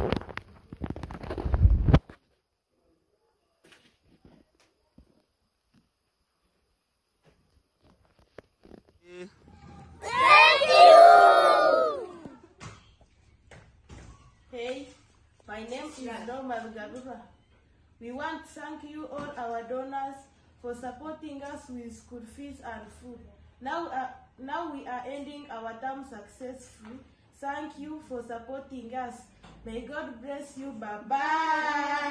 you is Normal Garura. We want to thank you all our donors for supporting us with school fees and food. Now, uh, now we are ending our term successfully. Thank you for supporting us. May God bless you. Bye bye. Bye.